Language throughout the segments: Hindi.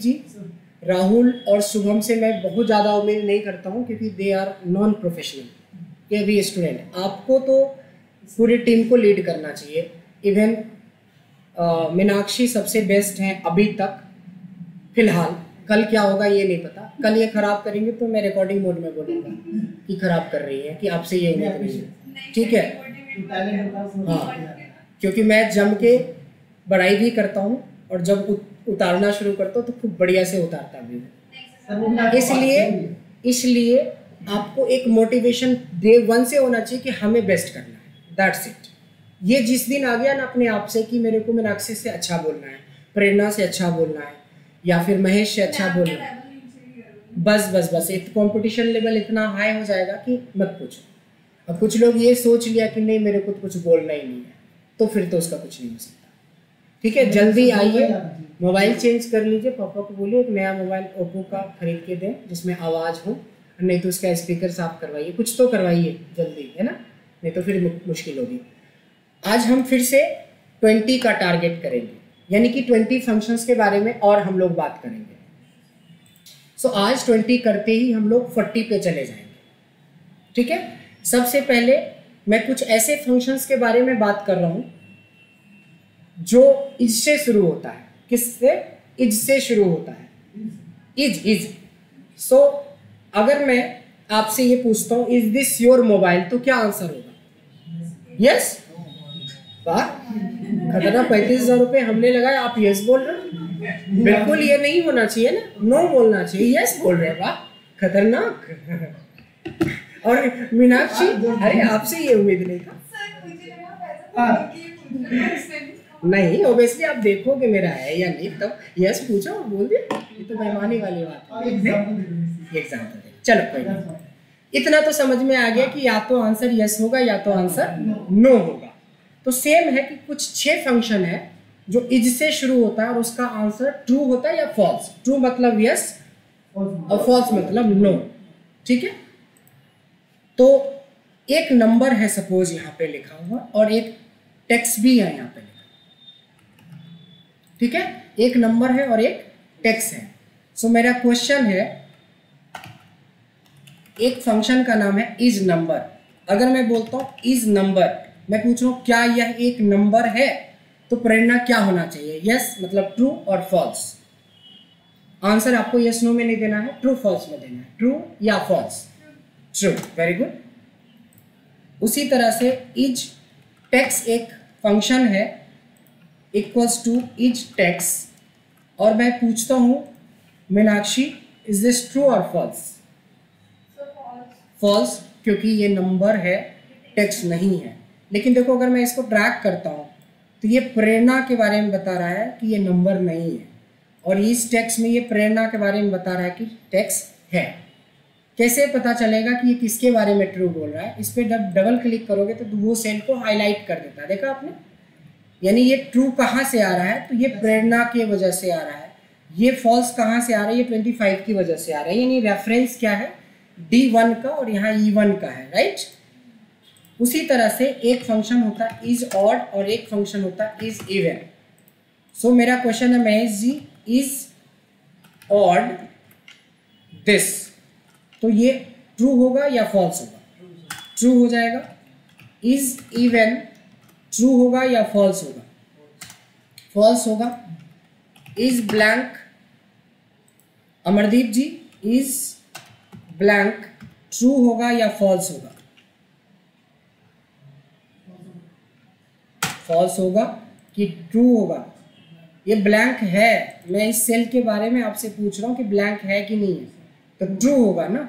जी, राहुल और शुभम से मैं बहुत ज़्यादा उम्मीद नहीं करता हूँ क्योंकि दे आर नॉन प्रोफेशनल ये भी स्टूडेंट आपको तो पूरी टीम को लीड करना चाहिए। इवन मीनाक्षी सबसे बेस्ट हैं अभी तक, फ़िलहाल। कल क्या होगा ये नहीं पता। कल ये खराब करेंगे तो मैं रिकॉर्डिंग मोड में बोलूँगा कि खराब कर रही है, कि आपसे ये उम्मीद नहीं है। ठीक है? हाँ। क्योंकि मैं जम के बड़ाई भी करता हूँ और जब उतारना शुरू करता हूँ तो खूब बढ़िया से उतारता भी हूँ। इसलिए इसलिए आपको एक मोटिवेशन डे वन से होना चाहिए कि हमें बेस्ट करना है। दैट्स इट ये जिस दिन आ गया ना अपने आप से कि मेरे को मीनाक्षी से अच्छा बोलना है प्रेरणा से अच्छा बोलना है या फिर महेश से अच्छा बोलना है। बस बस बस एक कंपटीशन लेवल इतना हाई हो जाएगा कि मत पूछो। अब कुछ लोग ये सोच लिया कि नहीं मेरे को तो कुछ बोलना ही नहीं है तो फिर तो उसका कुछ नहीं हो सकता। ठीक है जल्दी आइए। मोबाइल चेंज कर लीजिए पापा को बोलिए एक नया मोबाइल ओप्पो का खरीद के दें जिसमें आवाज़ हो नहीं तो उसका स्पीकर साफ़ करवाइए। कुछ तो करवाइए जल्दी है ना? नहीं तो फिर मुश्किल होगी। आज हम फिर से ट्वेंटी का टारगेट करेंगे। यानी कि ट्वेंटी फ़ंक्शंस के बारे में और हम लोग बात करेंगे। सो so, आज ट्वेंटी करते ही हम लोग फोर्टी पे चले जाएँगे। ठीक है? सबसे पहले मैं कुछ ऐसे फ़ंक्शंस के बारे में बात कर रहा हूँ जो इससे शुरू होता है। किससे? इज़ से शुरू होता है। Is is. सो अगर मैं आपसे ये पूछता हूँ इज़ दिस योर मोबाइल? तो क्या आंसर होगा? यस? वाह। खतरनाक पैंतीस हज़ार रुपये हमने लगाए। आप यस बोल रहे बिल्कुल ये नहीं होना चाहिए ना। नो बोलना चाहिए। यस बोल रहे वाह। खतरनाक। और मीनाक्षी अरे आपसे ये उम्मीद नहीं था। नहीं ओबियसली आप देखोगे मेरा है या नहीं तब यस पूछो बोल दिए ये तो मेहमानी वाली बात है। एग्ज़ाम्पल चलो कोई नहीं। इतना तो समझ में आ गया कि या तो आंसर यस होगा या तो आंसर नो होगा। तो सेम है कि कुछ छह फ़ंक्शन है जो इज़ से शुरू होता है और उसका आंसर ट्रू होता है या फॉल्स ट्रू मतलब यस और फॉल्स मतलब नो ठीक है? तो एक नंबर है सपोज़ यहाँ पे लिखा हुआ और एक टेक्स्ट भी है यहाँ पे ठीक है? एक नंबर है और एक टेक्स्ट है। सो so, मेरा क्वेश्चन है एक फ़ंक्शन का नाम है इज़ नंबर अगर मैं बोलता हूँ इज़ नंबर मैं पूछ रहा क्या यह एक नंबर है? तो प्रेरणा क्या होना चाहिए? यस yes, मतलब ट्रू और फॉल्स आंसर आपको यस yes, नो no में नहीं देना है ट्रू फॉल्स में देना है। ट्रू या फॉल्स ट्रू वेरी गुड उसी तरह से इज़ टेक्स एक फ़ंक्शन है इक्वल्स टू इज़ टैक्स और मैं पूछता हूँ मीनाक्षी इज़ दिस ट्रू और फॉल्स फॉल्स क्योंकि ये नंबर है टैक्स नहीं है। लेकिन देखो अगर मैं इसको ट्रैक करता हूँ तो ये प्रेरणा के बारे में बता रहा है कि ये नंबर नहीं है। और इस टैक्स में ये प्रेरणा के बारे में बता रहा है कि टैक्स है। कैसे पता चलेगा कि ये किसके बारे में ट्रू बोल रहा है? इस पर जब डबल क्लिक करोगे तो वो सेल को हाईलाइट कर देता है। देखा आपने? यानी ये ट्रू कहाँ से आ रहा है? तो ये प्रेरणा की वजह से आ रहा है। ये फॉल्स कहाँ से आ रहा है? ये ट्वेंटी फाइव की वजह से आ रहा है। यानी रेफरेंस क्या है? डी वन का और यहाँ ई e वन का है राइट उसी तरह से एक फ़ंक्शन होता है इज़ ऑड और एक फ़ंक्शन होता है इज़ इवन सो मेरा क्वेश्चन है Mahesh ji is odd this तो ये ट्रू होगा या फॉल्स होगा? ट्रू हो जाएगा। इज़ इवन ट्रू होगा या फॉल्स होगा? फॉल्स होगा। Is blank Amardeep ji is blank true होगा या फॉल्स होगा? फॉल्स होगा कि ट्रू होगा? ये ब्लैंक है। मैं इस सेल के बारे में आपसे पूछ रहा हूँ कि ब्लैंक है कि नहीं है। तो ट्रू होगा ना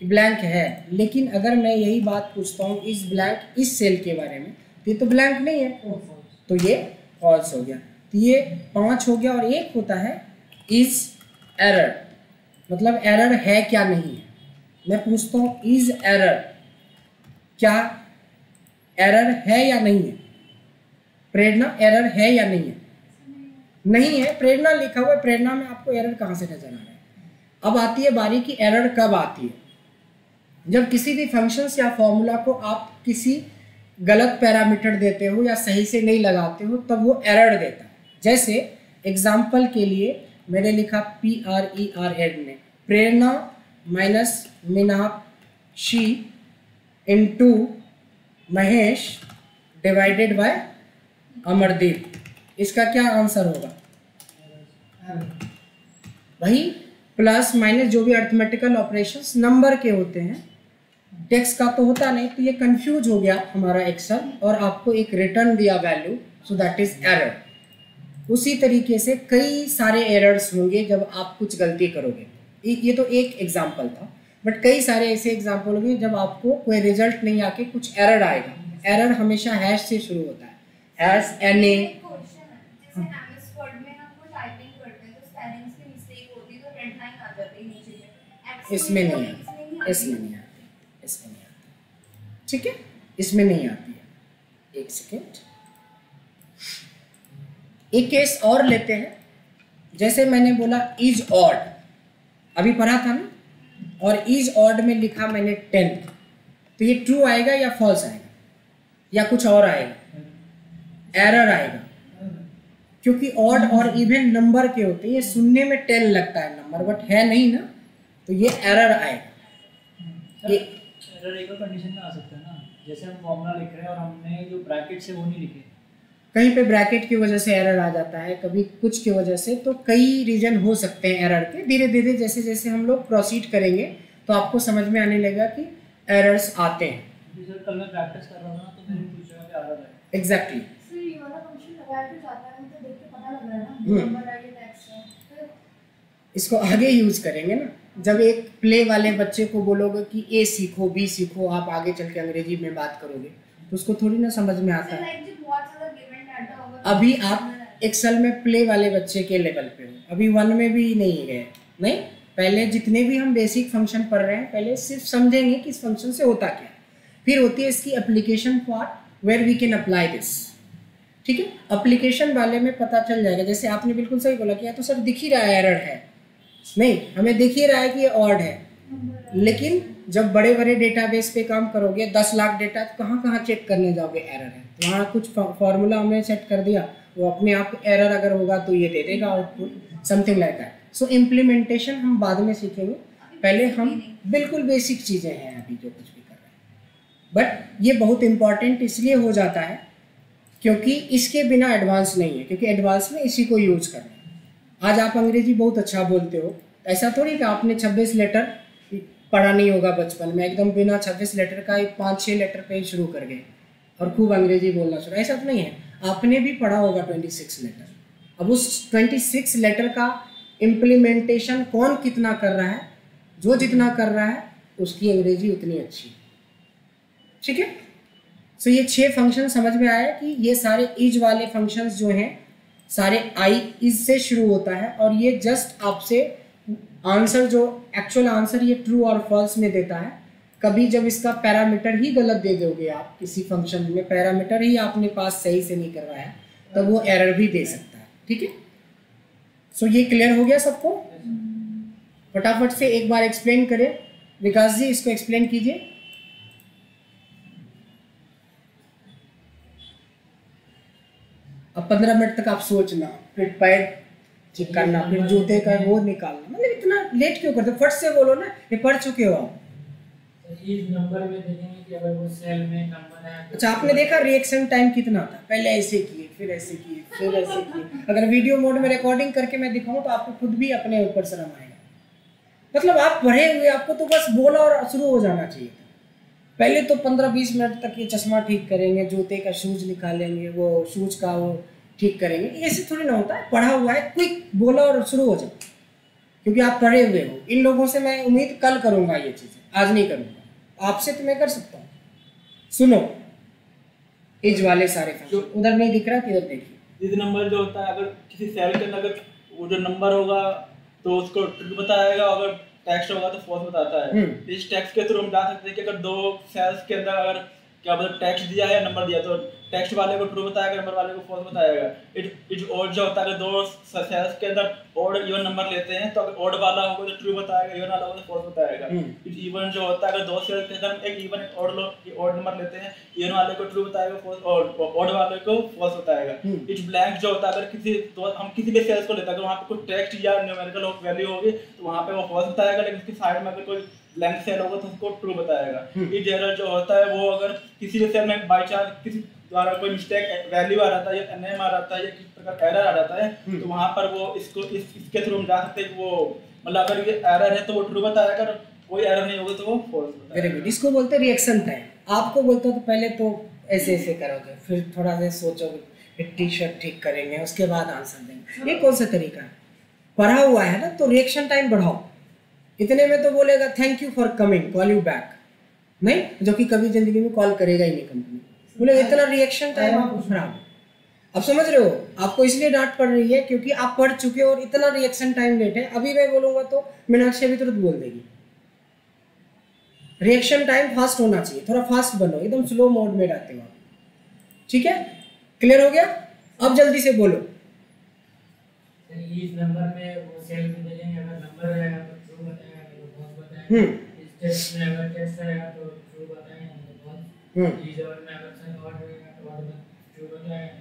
कि ब्लैंक है। लेकिन अगर मैं यही बात पूछता हूँ इस ब्लैंक इस सेल के बारे में ये तो ब्लैंक नहीं है। तो ये फॉल्स हो गया। तो ये पाँच हो गया और एक होता है इज़ एरर मतलब एरर है क्या नहीं है? मैं पूछता हूँ इज़ एरर क्या एरर है या नहीं है? प्रेरणा एरर है या नहीं है? नहीं है। प्रेरणा लिखा हुआ है। प्रेरणा में आपको एरर कहाँ से नज़र आ रहा है? अब आती है बारी की एरर कब आती है? जब किसी भी फ़ंक्शंस या फॉर्मूला को आप किसी गलत पैरामीटर देते हो या सही से नहीं लगाते हो, तब वो एरर देता है। जैसे एग्ज़ाम्पल के लिए मैंने लिखा पी आर ई आर एड ने Prerna minus Meenakshi into Mahesh divided by Amardeep. इसका क्या आंसर होगा? वही प्लस माइनस जो भी अर्थमेटिकल ऑपरेशंस नंबर के होते हैं टेक्स्ट का तो होता नहीं तो ये कंफ्यूज हो गया हमारा एक्सेल और आपको एक रिटर्न दिया value so that is error उसी तरीके से कई सारे एरर्स होंगे जब आप कुछ गलती करोगे। ये तो एक एग्ज़ाम्पल था बट कई सारे ऐसे एग्ज़ाम्पल होंगे जब आपको कोई रिज़ल्ट नहीं आके कुछ एरर आएगा। एरर हमेशा हैश से शुरू होता है। हैश एन ए इसमें नहीं है इसमें नहीं आती ठीक है? इसमें नहीं आती है। एक सेकेंड एक केस और लेते हैं। जैसे मैंने बोला इज़ ऑड अभी पढ़ा था ना? और इज़ ऑड में लिखा मैंने टेंथ तो ये ट्रू आएगा या फॉल्स आएगा? या कुछ और आएगा? एरर आएगा। क्योंकि ऑड और इवन नंबर के होते हैं ये सुनने में टेन लगता है नंबर बट है नहीं ना? तो ये एरर आएगा। ये एरर एक कंडीशन में आ सकता है। जैसे हम फॉर्मूला लिख रहे हैं और हमने जो ब्रैकेट से वो नहीं लिखे। कहीं पे ब्रैकेट की वजह से एरर आ जाता है कभी कुछ की वजह से तो कई रीजन हो सकते हैं एरर के। धीरे धीरे जैसे जैसे हम लोग प्रोसीड करेंगे तो आपको समझ में आने लगेगा कि एरर्स आते हैं। तो है। एग्जैक्टली तो जाता है मुझे देख के पता लग रहा है ना नंबर आई टेक्स्ट है। इसको आगे यूज़ करेंगे ना। जब एक प्ले वाले बच्चे को बोलोगे कि ए सीखो बी सीखो आप आगे चल के अंग्रेज़ी में बात करोगे तो उसको थोड़ी ना समझ में आता है। अभी आप एक्सल में प्ले वाले बच्चे के लेवल पे हो। अभी वन में भी नहीं गए नहीं? पहले जितने भी हम बेसिक फ़ंक्शन पढ़ रहे हैं पहले सिर्फ़ समझेंगे कि इस फ़ंक्शन से होता क्या फिर होती है इसकी application part where we can apply this ठीक है? अप्लीकेशन वाले में पता चल जाएगा। जैसे आपने बिल्कुल सही बोला कि तो सर दिख ही रहा है एरर है। नहीं, हमें दिख ही रहा है कि ये ऑड है। लेकिन जब बड़े बड़े डेटाबेस पे काम करोगे, दस लाख डेटा तो कहाँ कहाँ चेक करने जाओगे? एरर है। तो वहाँ कुछ फॉर्मूला हमने सेट कर दिया। वो अपने आप एरर अगर होगा तो ये दे देगा output something like that so implementation हम बाद में सीखेंगे। पहले हम बिल्कुल बेसिक चीज़ें हैं अभी जो कुछ भी कर रहे हैं। बट ये बहुत इंपॉर्टेंट इसलिए हो जाता है क्योंकि इसके बिना एडवांस नहीं है। क्योंकि एडवांस में इसी को यूज़ करना आज आप अंग्रेज़ी बहुत अच्छा बोलते हो। ऐसा थोड़ी कि आपने 26 लेटर पढ़ा नहीं होगा बचपन में। एकदम बिना 26 लेटर का पाँच छः लेटर पे ही शुरू कर गए और खूब अंग्रेज़ी बोलना शुरू। ऐसा तो नहीं है। आपने भी पढ़ा होगा 26 लेटर। अब उस 26 लेटर का इम्प्लीमेंटेशन कौन कितना कर रहा है? जो जितना कर रहा है, उसकी अंग्रेज़ी उतनी अच्छी ठीक है? सो ये छह फ़ंक्शन समझ में आया कि ये सारे इज़ वाले फ़ंक्शंस जो हैं सारे आई इज़ से शुरू होता है और ये जस्ट आपसे आंसर जो एक्चुअल आंसर ये ट्रू और फॉल्स में देता है। कभी जब इसका पैरामीटर ही गलत दे दोगे आप किसी फ़ंक्शन में पैरामीटर ही आपने पास सही से नहीं करवाया तो वो एरर भी दे सकता है। ठीक है? सो ये क्लियर हो गया सबको? फटाफट से एक बार एक्सप्लेन करें। विकास जी इसको एक्सप्लेन कीजिए। अब पंद्रह मिनट तक आप सोचना फिर पैर ठीक करना फिर जूते का वो निकालना। मतलब इतना लेट क्यों करते फट से बोलो ना ये पढ़ चुके हो आप। अच्छा आपने देखा रिएक्शन टाइम कितना था? पहले ऐसे किए फिर ऐसे किए फिर ऐसे किए। अगर वीडियो मोड में रिकॉर्डिंग करके मैं दिखाऊँ तो आपको खुद भी अपने ऊपर शर्म आएगा। मतलब आप पढ़े हुए आपको तो बस बोला और शुरू हो जाना चाहिए पहले तो पंद्रह बीस मिनट तक ये चश्मा ठीक करेंगे जूते का शूज़ निकालेंगे वो शूज़ का वो ठीक करेंगे। ऐसे थोड़ी ना होता है पढ़ा हुआ है क्विक बोला और शुरू हो जाए। क्योंकि आप पढ़े हुए हो। इन लोगों से मैं उम्मीद कल करूँगा ये चीज़ें आज नहीं करूँगा। आपसे तो मैं कर सकता हूँ। सुनो इज़ वाले सारे उधर नहीं दिख रहा किधर देखिए। इस नंबर जो होता है अगर किसी सेल के अंदर अगर वो जो नंबर होगा तो उसको बताएगा अगर टेक्स्ट होगा तो फोर्स बताता है हम्म। इस टैक्स के थ्रू हम जा सकते हैं कि अगर दो सेल्स के अंदर अगर क्या मतलब टेक्स्ट दिया है या नंबर दिया तो टेक्स्ट वाले को ट्रू बताएगा नंबर वाले को फॉल्स बताएगा इट इट ओड जो होता है दो सेल्स के अंदर ओड इवन नंबर लेते हैं तो अगर ओड वाला होगा तो ट्रू बताएगा इवन वाला होगा तो फॉल्स बताएगा हम्म। इट इवन जो होता है अगर दो सेल्स के अंदर एक इवन एक लो ओड नंबर लेते हैं इवन वाले को ट्रू बताएगा false- और ओड वाले को फॉल्स बताएगा हम्म। इट ब्लैंक जो होता है अगर किसी दो हम किसी भी सेल्स को लेते हैं अगर वहाँ पे कोई टेक्स्ट या न्यूमेरिकल वैल्यू होगी तो वहाँ पे वो फॉल्स बताएगा लेकिन उसकी साइड में अगर कोई ब्लैंक सेल होगा तो उसको ट्रू बताएगा। हम्म। इट एरर जो होता है वो अगर किसी भी सेल में बाई चांस किसी द्वारा कोई मिस्टेक वैल्यू आ रहा था या नेम आ रहा था या किसी प्रकार का एरर आ रहा है हम्म। तो वहाँ पर वो इसको इस, इसके थ्रू हम जा सकते हैं वो मतलब अगर ये एरर है तो वो ट्रू बताएगा अगर कोई एरर नहीं होगा तो वो फॉल्स वेरी गुड इसको बोलते हैं रिएक्शन टाइम आपको बोलते हो तो पहले तो ऐसे ऐसे करोगे फिर थोड़ा सा सोचोगे फिर टी शर्ट ठीक करेंगे उसके बाद आंसर देंगे। ये कौन सा तरीका है? पढ़ा हुआ है ना तो रिएक्शन टाइम बढ़ाओ। इतने में तो बोलेगा thank you for coming call you back नहीं, जो कि कभी ज़िंदगी में कॉल करेगा ही नहीं कंपनी बोले इतना रिएक्शन टाइम आपको खराब है अब समझ रहे हो, आपको इसलिए डांट पड़ रही है क्योंकि आप पढ़ चुके हो और इतना रिएक्शन टाइम लेट है। अभी मैं बोलूँगा तो मीनाक्षी अभी तुरंत बोल देगी। रिएक्शन टाइम फास्ट होना चाहिए, थोड़ा फास्ट बनो, एकदम स्लो मोड में रहते हो ठीक है? क्लियर हो गया? अब जल्दी से बोलो। इस नंबर में वो सेल नंबर रहेगा तो ट्रू बताएगा नहीं तो फॉल्स बताएगा हम्म। इस टेक्स्ट में अगर टेक्स्ट रहेगा तो ट्रू बताएगा नहीं तो हम्म। इस और में अगर सर ऑड रहेगा तो ट्रू बताएगा।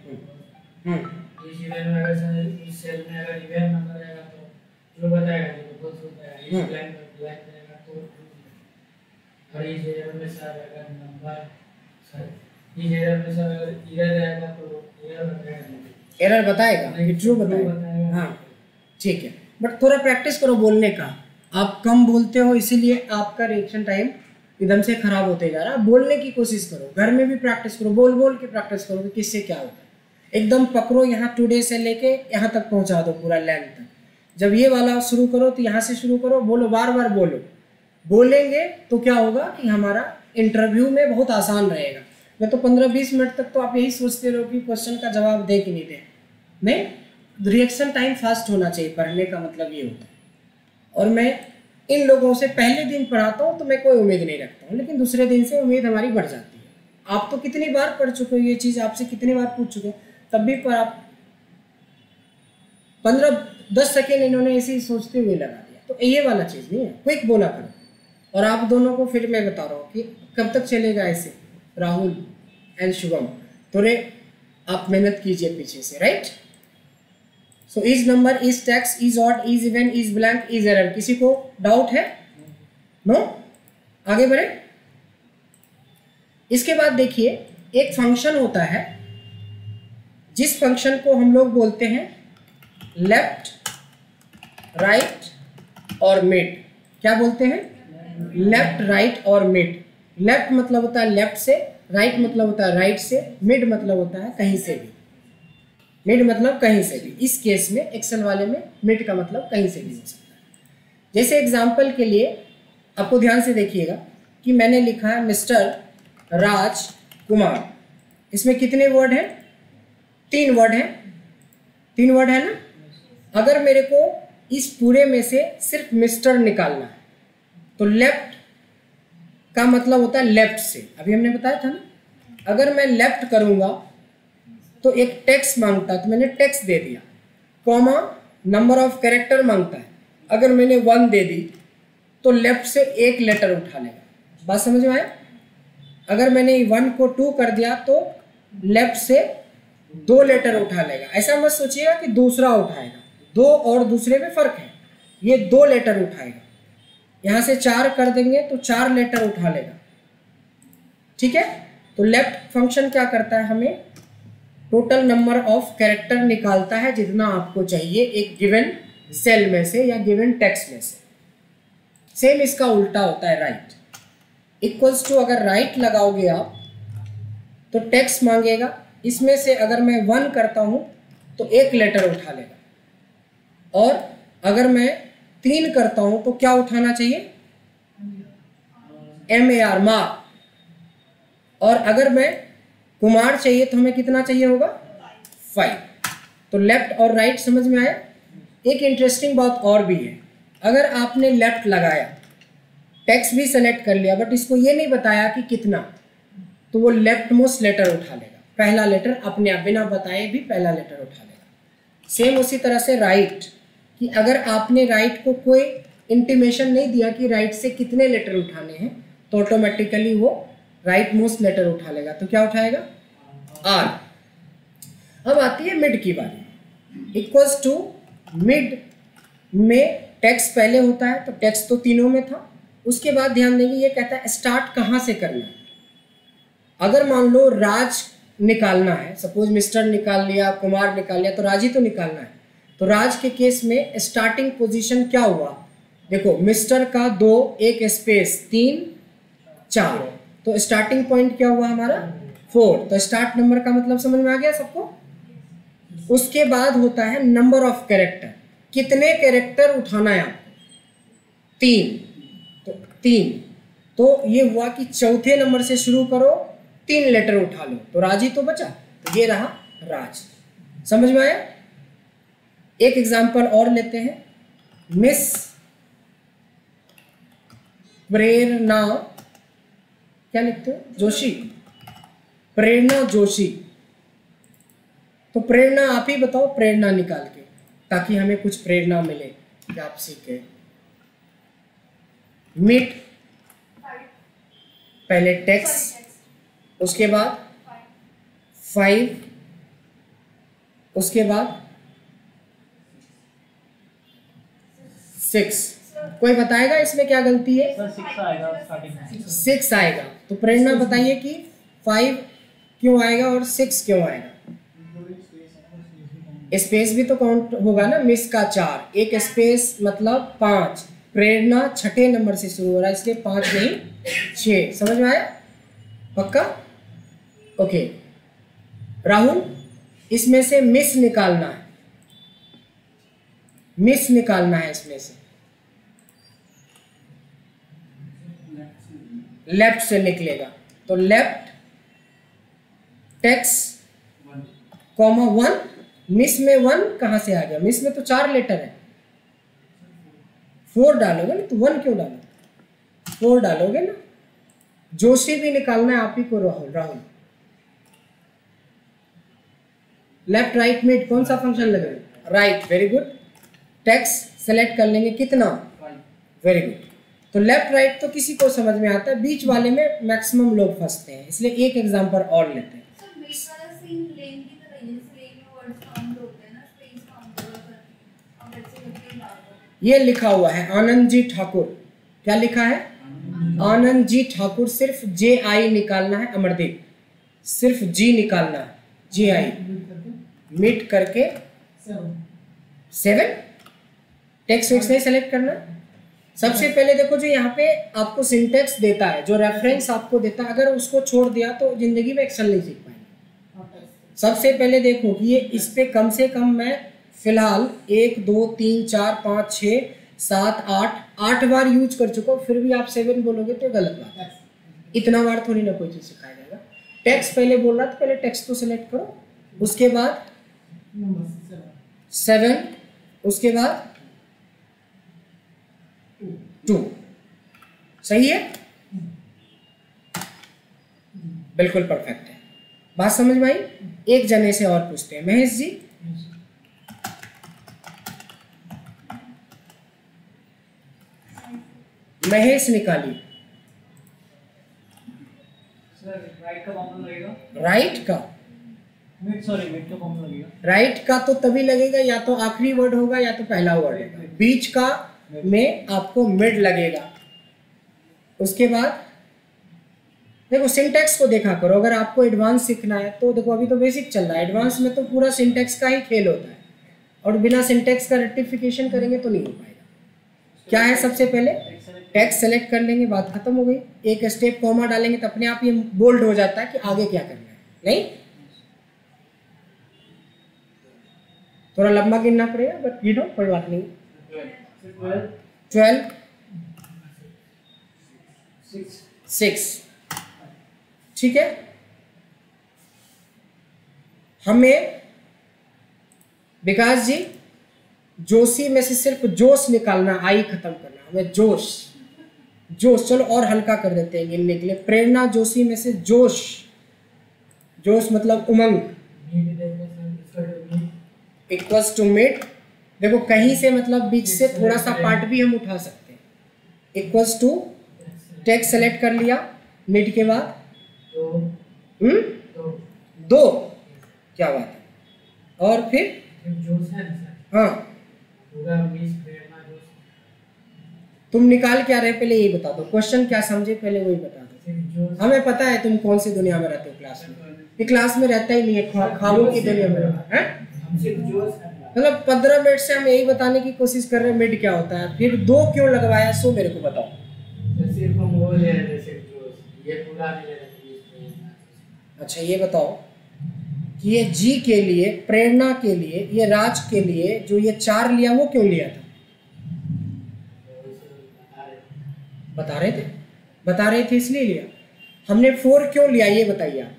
हम्म। इस इवेंट में अगर सर इस सेल में अगर इवेंट नंबर रहेगा तो ट्रू बताएगा तो फॉल्स बताएगा हम्म। इस ब्लैंक में ब्लैंक रहेगा तो और इस एरर में सर अगर नंबर सर इस एरर में सर अगर एरर रहेगा तो एरर बताएगा एरर बताएगा? कि ट्रू बताएगा बताएगा। हाँ। ठीक है। बट थोड़ा प्रैक्टिस करो बोलने का। आप कम बोलते हो, इसीलिए आपका रिएक्शन टाइम एकदम से खराब होते जा रहा है। बोलने की कोशिश करो, घर में भी प्रैक्टिस करो बोल बोल के प्रैक्टिस करो कि किससे क्या होता है। एकदम पकड़ो यहाँ टुडे से लेके यहाँ तक पहुँचा दो पूरा लेंथ तक। जब ये वाला शुरू करो तो यहाँ से शुरू करो, बोलो बार बार बोलो। बोलेंगे तो क्या होगा कि हमारा इंटरव्यू में बहुत आसान रहेगा। मैं तो पंद्रह बीस मिनट तक तो आप यही सोचते रहो कि क्वेश्चन का जवाब दे कि नहीं दे। नहीं रिएक्शन टाइम फास्ट होना चाहिए, पढ़ने का मतलब ये होता है। और मैं इन लोगों से पहले दिन पढ़ाता हूँ तो मैं कोई उम्मीद नहीं रखता हूँ, लेकिन दूसरे दिन से उम्मीद हमारी बढ़ जाती है। आप तो कितनी बार पढ़ चुके हो, ये चीज़ आपसे कितनी बार पूछ चुके तब भी पर आप पंद्रह, दस सेकेंड इन्होंने ऐसे सोचते हुए लगा दिया। तो ये वाला चीज़ नहीं है, क्विक बोला करो। और आप दोनों को फिर मैं बता रहा हूँ कि कब तक चलेगा ऐसे? राहुल एंड शुभम थोड़े आप मेहनत कीजिए पीछे से right so is number is text is odd is even is blank is error किसी को डाउट है? No no? आगे बढ़े। इसके बाद देखिए, एक फ़ंक्शन होता है, जिस फ़ंक्शन को हम लोग बोलते हैं लेफ़्ट राइट और मिड क्या बोलते हैं? लेफ़्ट राइट और मिड लेफ़्ट मतलब होता है लेफ़्ट से राइट right मतलब होता है राइट right से मिड मतलब होता है कहीं से भी। मिड मतलब कहीं से भी। इस केस में एक्सेल वाले में मिड का मतलब कहीं से भी हो सकता है। जैसे एग्ज़ाम्पल के लिए, आपको ध्यान से देखिएगा कि मैंने लिखा है मिस्टर राज कुमार। इसमें कितने वर्ड हैं? तीन वर्ड हैं। तीन वर्ड है ना? अगर मेरे को इस पूरे में से सिर्फ़ मिस्टर निकालना है तो लेफ़्ट का मतलब होता है लेफ़्ट से। अभी हमने बताया था ना? अगर मैं लेफ़्ट करूँगा तो एक टेक्स्ट माँगता है तो मैंने टेक्स्ट दे दिया। कॉमा नंबर ऑफ़ कैरेक्टर माँगता है। अगर मैंने वन दे दी तो लेफ़्ट से एक लेटर उठा लेगा। बात समझ में आया? अगर मैंने वन को टू कर दिया तो लेफ़्ट से दो लेटर उठा लेगा। ऐसा मत सोचिएगा कि दूसरा उठाएगा। दो और दूसरे में फ़र्क है। ये दो लेटर उठाएगा। यहाँ से चार कर देंगे तो चार लेटर उठा लेगा। ठीक है? तो लेफ़्ट फ़ंक्शन क्या करता है हमें? टोटल नंबर ऑफ़ कैरेक्टर निकालता है जितना आपको चाहिए एक गिवन सेल में से या गिवन टेक्स्ट में से। सेम इसका उल्टा होता है राइट। इक्वल्स टू अगर राइट लगाओगे आप तो टेक्स्ट मांगेगा। इसमें से अगर मैं वन करता हूँ तो एक लेटर उठा लेगा। और अगर मैं तीन करता हूँ तो क्या उठाना चाहिए? एम ए आर मार। और अगर मैं कुमार चाहिए तो हमें कितना चाहिए होगा? फाइव तो लेफ़्ट और राइट समझ में आया? एक इंटरेस्टिंग बात और भी है। अगर आपने लेफ़्ट लगाया टेक्स्ट भी सेलेक्ट कर लिया बट इसको ये नहीं बताया कि कितना तो वो लेफ़्ट मोस्ट लेटर उठा लेगा। पहला लेटर अपने आप बिना बताए भी पहला लेटर उठा लेगा। सेम उसी तरह से राइट कि अगर आपने राइट को कोई इंटीमेशन नहीं दिया कि राइट से कितने लेटर उठाने हैं तो ऑटोमेटिकली वो राइट मोस्ट लेटर उठा लेगा तो क्या उठाएगा? आर अब आती है मिड की बारी। इक्वल्स टू मिड में टेक्स पहले होता है तो टेक्स तो तीनों में था। उसके बाद ध्यान देंगे, ये कहता है स्टार्ट कहाँ से करना है? अगर मान लो राज निकालना है सपोज़ मिस्टर निकाल लिया, कुमार निकाल लिया तो राज ही तो निकालना है। तो राज के केस में स्टार्टिंग पोजीशन क्या हुआ? देखो मिस्टर का दो, एक स्पेस तीन, चार। तो स्टार्टिंग पॉइंट क्या हुआ हमारा? फोर तो स्टार्ट नंबर का मतलब समझ में आ गया सबको? उसके बाद होता है नंबर ऑफ़ कैरेक्टर कितने कैरेक्टर उठाना है आपको? तीन. तो तीन. तो ये हुआ कि चौथे नंबर से शुरू करो, तीन लेटर उठा लो. तो राज ही तो बचा. तो ये रहा राज. समझ में आया? एक एग्जांपल और लेते हैं. मिस प्रेरणा क्या लिखते हो? जोशी। प्रेरणा जोशी। तो प्रेरणा आप ही बताओ, प्रेरणा निकाल के, ताकि हमें कुछ प्रेरणा मिले, कि आप सीखे। मीट पहले टेक्स उसके बाद फाइव उसके बाद सिक्स कोई बताएगा इसमें क्या गलती है? सिक्स आएगा तो प्रेरणा बताइए कि फाइव क्यों आएगा और सिक्स क्यों आएगा? स्पेस भी तो काउंट होगा ना? मिस का चार। एक स्पेस मतलब पाँच। प्रेरणा छठे नंबर से शुरू हो रहा है इसलिए पाँच नहीं छ समझ में आया? पक्का? ओके राहुल इसमें से मिस निकालना है। मिस निकालना है इसमें से। लेफ़्ट से निकलेगा। तो लेफ़्ट टेक्स कॉमा वन मिस में वन कहाँ से आ गया? मिस में तो चार लेटर है। फोर डालोगे ना तो वन क्यों डालो फोर डालोगे ना। जोशी भी निकालना है आप ही को राहुल राहुल। लेफ़्ट राइट में कौन सा फ़ंक्शन लगेगा right very good text select कर लेंगे कितना? वेरी गुड तो लेफ़्ट राइट तो किसी को समझ में आता है बीच वाले में मैक्सिमम लोग फंसते हैं। इसलिए एक एग्जांपल और लेते हैं। दो ये लिखा हुआ है आनंद जी ठाकुर क्या लिखा है? आनंद जी ठाकुर सिर्फ़ जे आई निकालना है अमरदीप। सिर्फ़ जी निकालना है जी आई मिट करके सेवन टेक्स्ट वेक्स नहीं सेलेक्ट करना? सबसे पहले देखो जो यहाँ पे आपको सिंटेक्स देता है जो रेफरेंस आपको देता है अगर उसको छोड़ दिया तो ज़िंदगी में एक्सेल नहीं सीख पाएँगे। सबसे पहले देखो कि ये इस पे कम से कम मैं फ़िलहाल एक दो तीन चार पाँच छ सात आठ आठ बार यूज़ कर चुका हूँ फिर भी आप सेवन बोलोगे तो गलत बात है। इतना बार थोड़ी ना कोई चीज़ सिखाया जाएगा। टेक्स्ट पहले बोल रहा था पहले टेक्स्ट को सिलेक्ट करो उसके बाद सेवन उसके बाद टू सही है? बिल्कुल परफेक्ट है। बात समझ में आई? एक जने से और पूछते हैं। महेश जी? महेश निकाली सर राइट का राइट का? राइट का तो तभी लगेगा या तो आखिरी वर्ड होगा या तो पहला वर्ड होगा। बीच का में आपको मिड लगेगा। उसके बाद देखो सिंटेक्स को देखा करो। अगर आपको एडवांस सीखना है तो देखो, अभी तो बेसिक चल रहा है। एडवांस में तो पूरा सिंटेक्स का ही खेल होता है। और बिना सिंटेक्स का रेक्टिफिकेशन करेंगे तो नहीं हो पाएगा। क्या है सबसे पहले? टेक्स्ट सेलेक्ट कर लेंगे, बात खत्म हो गई। एक स्टेप कॉमा डालेंगे तो अपने आप ये बोल्ड हो जाता है कि आगे क्या करना है। नहीं? थोड़ा लंबा गिनना पड़ेगा बट यू नो कोई बात नहीं। ट्वेल्व सिक्स ठीक है? हमें विकास जी, जोशी में से सिर्फ़ जोश निकालना, आई खत्म करना। हमें जोश। जोश। चलो और हल्का कर देते हैं गिनने के लिए। प्रेरणा जोशी में से जोश। जोश मतलब उमंग। इक्वल्स टू मिड देखो कहीं से मतलब बीच से थोड़ा सा पार्ट भी हम उठा सकते हैं। इक्वल्स टू टेक्स्ट सेलेक्ट कर लिया मिड के बाद। तो हम्म? तो दो। क्या बात है। और फिर? है तुम निकाल क्या रहे पहले यही बता दो। क्वेश्चन क्या समझे पहले वही बता दो। हमें पता है तुम कौन सी दुनिया में रहते हो क्लास में। ये क्लास में रहता ही नहीं है ख्वा- ख्वाबों की दुनिया में रहता है। मतलब पंद्रह मिनट से हम यही बताने की कोशिश कर रहे हैं मिड क्या होता है। फिर दो क्यों लगवाया सो मेरे को बताओ। अच्छा ये बताओ कि ये जी के लिए प्रेरणा के लिए ये राज के लिए जो ये चार लिया वो क्यों लिया था? बता रहे थे। बता रहे थे बता रहे थे इसलिए लिया। हमने फोर क्यों लिया ये बताइए आप।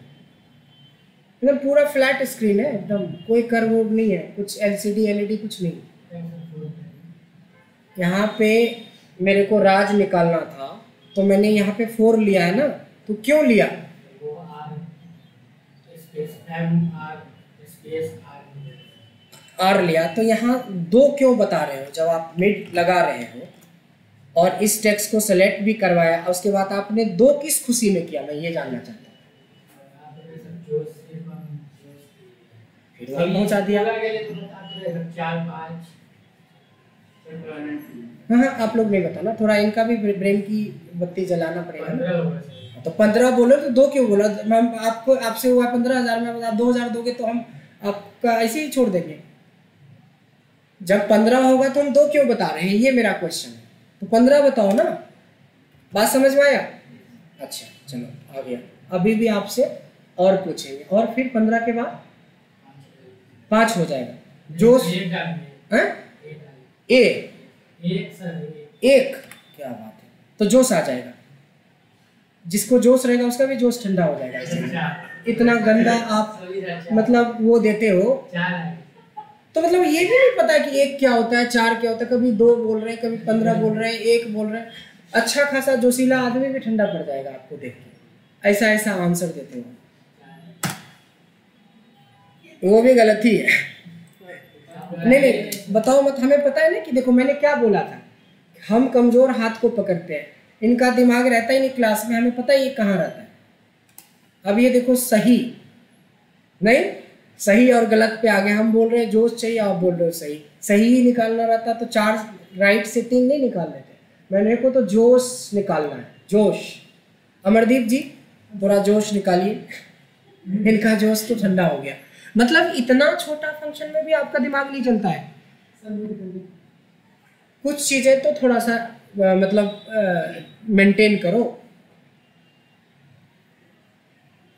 एकदम पूरा फ्लैट स्क्रीन है एकदम। कोई कर वो नहीं है कुछ एलसीडी एलईडी कुछ नहीं। यहाँ पे मेरे को राज निकालना था तो मैंने यहाँ पे फोर लिया है ना तो क्यों लिया? R space M R space R R लिया। तो यहाँ दो क्यों बता रहे हो? जब आप मिड लगा रहे हो और इस टेक्स्ट को सेलेक्ट भी करवाया उसके बाद आपने दो किस खुशी में किया? मैं ये जानना चाहता हूँ। वहाँ पहुँचा दिया। सब चार पाँच हाँ हाँ आप लोग नहीं बताना थोड़ा इनका भी ब्रेन की बत्ती जलाना पड़ेगा सर। तो पंद्रह बोलो तो दो क्यों बोला? हम आपको आपसे हुआ पंद्रह हज़ार में आप दो हज़ार दोगे तो हम आपका ऐसे ही छोड़ देंगे। जब पंद्रह होगा तो हम दो क्यों बता रहे हैं? ये मेरा क्वेश्चन है। तो पंद्रह बताओ ना। बात समझ में आया? अच्छा चलो आ गया। अभी भी आपसे और पूछेंगे। और फिर पंद्रह के बाद? पाँच हो जाएगा। हैं? डालिए ए। एक। क्या बात है। तो जोश आ जाएगा। जिसको जोश रहेगा उसका भी जोश ठंडा हो जाएगा। इतना गंदा आप मतलब वो देते हो। तो मतलब ये भी नहीं पता कि एक क्या होता है चार क्या होता है। कभी दो बोल रहे हैं कभी पंद्रह बोल रहे हैं एक बोल रहे हैं। अच्छा खासा जोशीला आदमी भी ठंडा पड़ जाएगा आपको देख के। ऐसा ऐसा आंसर देते हो। वो भी गलत ही है। नहीं नहीं, बताओ मत, हमें पता है ना कि देखो मैंने क्या बोला था? हम कमज़ोर हाथ को पकड़ते हैं। इनका दिमाग रहता ही नहीं क्लास में, हमें पता ही ये कहाँ रहता है। अब ये देखो सही। नहीं, सही और गलत पे आगे हम बोल रहे हैं जोश चाहिए आप बोल रहे हो सही। सही ही निकालना रहता तो चार राइट से तीन नहीं निकाल लेते। मैंने को तो जोश निकालना है, जोश। अमरदीप जी, थोड़ा जोश निकालिए। इनका जोश तो ठंडा हो गया। मतलब इतना छोटा फ़ंक्शन में भी आपका दिमाग नहीं चलता है? कुछ चीज़ें तो थोड़ा सा अ, मतलब मेंटेन करो।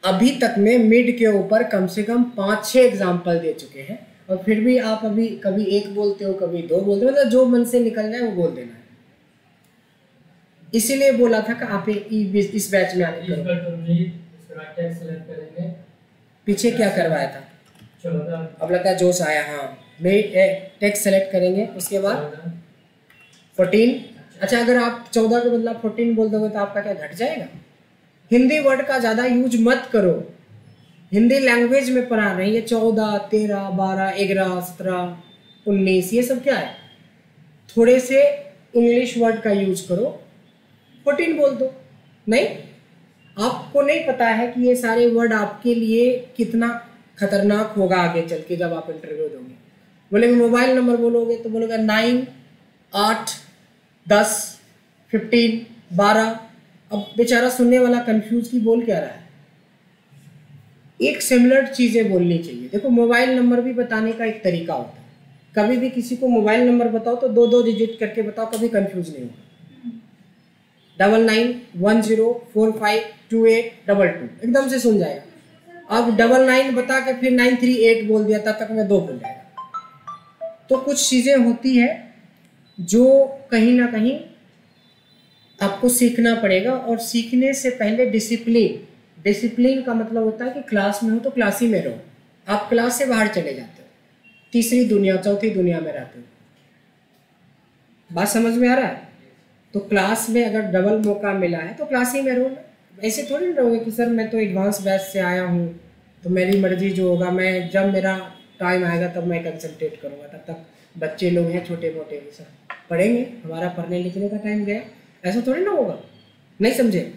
अभी तक में मिड के ऊपर कम से कम पाँच छः एग्ज़ाम्पल दे चुके हैं और फिर भी आप अभी कभी एक बोलते हो कभी दो बोलते हो मतलब जो मन से निकल जाए वो बोल देना है। इसीलिए बोला था कि आप इस बैच में आने करो। पीछे क्या करवाया था? अब लगता है जोश आया हाँ। मैं टेक्स्ट सेलेक्ट करेंगे उसके बाद फोर्टीन अच्छा अगर आप चौदह के बदला फोर्टीन बोल दोगे तो आपका क्या घट जाएगा? हिंदी वर्ड का ज़्यादा यूज़ मत करो। हिंदी लैंग्वेज में पढ़ा रहे हैं ये चौदह तेरह बारह ग्यारह सत्रह उन्नीस ये सब क्या है? थोड़े से इंग्लिश वर्ड का यूज़ करो। फोर्टीन बोल दो। नहीं? आपको नहीं पता है कि ये सारे वर्ड आपके लिए कितना खतरनाक होगा आगे चल के जब आप इंटरव्यू दोगे। बोलेंगे, मोबाइल नंबर बोलोगे? तो बोलोगे, नाइन, आठ, दस, फिफ्टीन, बारह। अब बेचारा सुनने वाला कंफ्यूज की बोल क्या रहा है? एक सिमिलर चीज़ें बोलनी चाहिए। देखो, मोबाइल नंबर भी बताने का एक तरीका होता है। कभी भी किसी को मोबाइल नंबर बताओ तो दो दो डिजिट करके बताओ, कभी कंफ्यूज नहीं होगा। Double nine, one zero, four five, two eight, double two. एकदम से सुन जाएगा। अब डबल नाइन बता के फिर नाइन थ्री एट बोल दिया, तब तक मैं दो भूल जाएगा। तो कुछ चीज़ें होती है जो कहीं ना कहीं आपको सीखना पड़ेगा और सीखने से पहले डिसिप्लिन डिसिप्लिन का मतलब होता है कि क्लास में हो तो क्लास ही में रहो। आप क्लास से बाहर चले जाते हो। तीसरी दुनिया, चौथी दुनिया में रहते हो। बात समझ में आ रहा है? तो क्लास में अगर डबल मौका मिला है तो क्लास ही में रहो ना। ऐसे थोड़ी ना रहोगे कि सर मैं तो एडवांस बैच से आया हूँ तो मेरी मर्ज़ी जो होगा मैं जब मेरा टाइम आएगा तब मैं कंसंट्रेट करूँगा तब तक बच्चे लोग हैं छोटे मोटे ये सब। पढ़ेंगे हमारा पढ़ने लिखने का टाइम गया ऐसा थोड़ी ना होगा। नहीं समझे?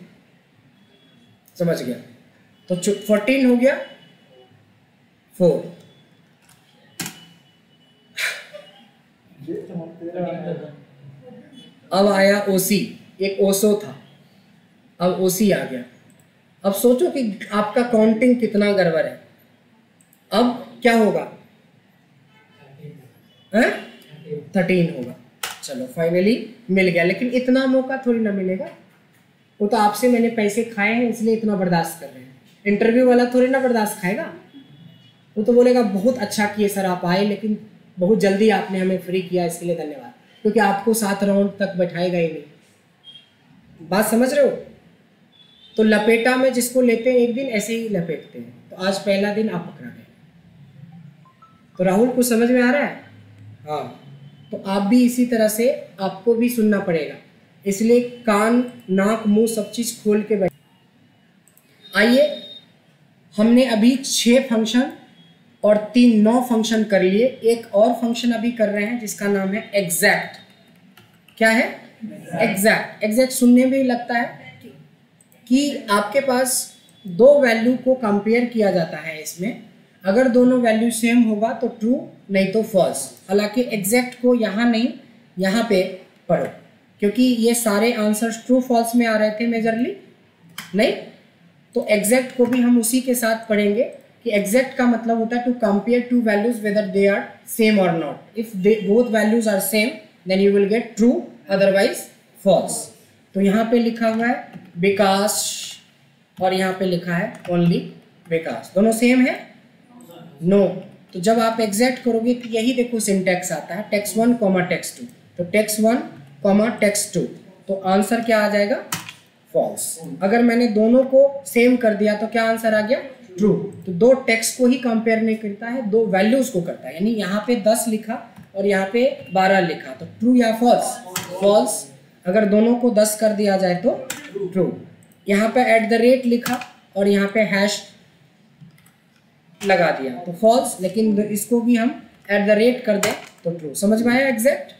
समझ गया। तो फोर्टीन हो गया फोर अब आया ओसी एक ओसो था। अब ओसी आ गया। अब सोचो कि आपका काउंटिंग कितना गड़बड़ है। अब क्या होगा? थर्टीन होगा। चलो फाइनली मिल गया। लेकिन इतना मौका थोड़ी ना मिलेगा। वो तो आपसे मैंने पैसे खाए हैं, इसलिए इतना बर्दाश्त कर रहे हैं। इंटरव्यू वाला थोड़ी ना बर्दाश्त खाएगा। वो तो बोलेगा, बहुत अच्छा किए सर आप आए, लेकिन बहुत जल्दी आपने हमें फ्री किया, इसके लिए धन्यवाद। क्योंकि आपको सात राउंड तक बैठाएगा ही नहीं। बात समझ रहे हो? तो लपेटा में जिसको लेते हैं एक दिन ऐसे ही लपेटते हैं। तो आज पहला दिन आप पकड़ा गए तो राहुल को समझ में आ रहा है? हाँ। तो आप भी इसी तरह से आपको भी सुनना पड़ेगा। इसलिए कान नाक मुँह सब चीज़ खोल के बैठ। आइए हमने अभी छह फ़ंक्शन और तीन नौ फ़ंक्शन कर लिए। एक और फ़ंक्शन अभी कर रहे हैं जिसका नाम है एग्जैक्ट क्या है? एग्जैक्ट एग्जैक्ट सुनने में भी लगता है। कि आपके पास दो वैल्यू को कंपेयर किया जाता है इसमें। अगर दोनों वैल्यू सेम होगा तो ट्रू नहीं तो फॉल्स हालाँकि एग्जैक्ट को यहाँ नहीं, यहाँ पे पढ़ो, क्योंकि ये सारे आंसर्स ट्रू फॉल्स में आ रहे थे मेजरली नहीं? तो एग्जैक्ट को भी हम उसी के साथ पढ़ेंगे कि एग्जैक्ट का मतलब होता है to compare two values whether they are same और not if they both values are same then you will get true otherwise false तो यहाँ पे लिखा हुआ है विकास और यहाँ पे लिखा है ओनली विकास। दोनों सेम है? No no. तो जब आप एग्जैक्ट करोगे तो यही देखो सिंटेक्स आता है text one comma text two तो text one comma text two तो आंसर क्या आ जाएगा? फॉल्स अगर मैंने दोनों को सेम कर दिया तो क्या आंसर आ गया? ट्रू तो दो टेक्स्ट को ही कंपेयर नहीं करता है, दो वैल्यूज़ को करता है। यानी यहाँ पे दस लिखा और यहाँ पे बारह लिखा। तो ट्रू या फॉल्स फॉल्स अगर दोनों को दस कर दिया जाए तो? ट्रू यहाँ पे एट द रेट लिखा और यहाँ पे हैश लगा दिया। तो फॉल्स लेकिन इसको भी हम एट द रेट कर दें तो ट्रू समझ में आया एग्जैक्ट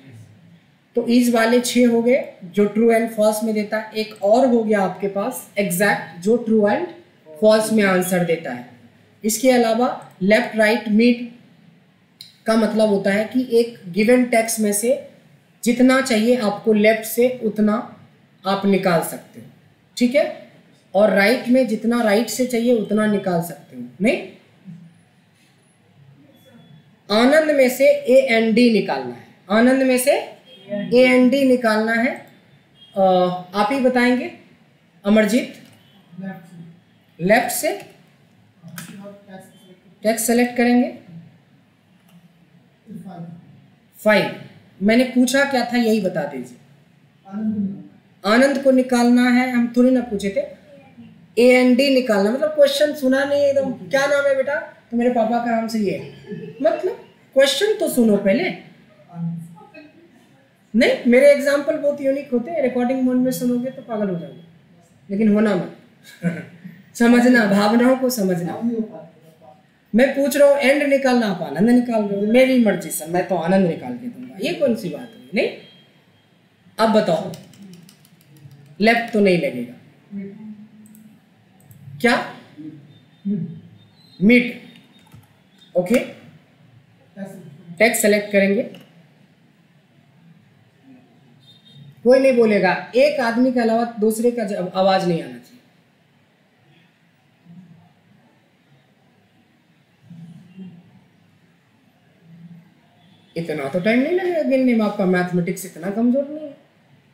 तो इस वाले छः हो गए जो ट्रू एंड फॉल्स में देता है। एक और हो गया आपके पास एग्जैक्ट जो ट्रू एंड फॉल्स में आंसर देता है। इसके अलावा लेफ़्ट राइट मिड का मतलब होता है कि एक गिवन टेक्स्ट में से जितना चाहिए आपको लेफ़्ट से उतना आप निकाल सकते हो ठीक है? और राइट में जितना राइट से चाहिए उतना निकाल सकते हो नहीं आनंद में से ए एन डी निकालना है। आनंद में से ए एन डी निकालना है। आ, आप ही बताएँगे अमरजीत? लेफ़्ट से। टेक्स्ट सेलेक्ट करेंगे। फाइव मैंने पूछा क्या था यही बता दीजिए। आनंद को निकालना है हम थोड़ी ना पूछे थे। ए एन डी निकालना मतलब क्वेश्चन सुना नहीं एकदम। क्या नाम है बेटा? तो मेरे पापा का नाम सही है मतलब क्वेश्चन तो सुनो पहले। नहीं मेरे एग्ज़ाम्पल बहुत यूनिक होते हैं। रिकॉर्डिंग मोड में सुनोगे तो पागल हो जाओगे। लेकिन होना मत। समझना भावनाओं को समझना। मैं पूछ रहा हूँ एंड निकालना आप आनंद निकाल रहे हो? मेरी मर्ज़ी सर मैं तो आनंद निकाल के दूँगा। ये कौन सी बात है? नहीं? अब बताओ। लेफ़्ट तो नहीं लगेगा। क्या? मिड ओके टेक्स्ट सेलेक्ट करेंगे। कोई नहीं बोलेगा। एक आदमी के अलावा दूसरे का आवाज़ नहीं आना चाहिए। इतना तो टाइम नहीं लगेगा गिनने में। आपका मैथमेटिक्स इतना कमज़ोर नहीं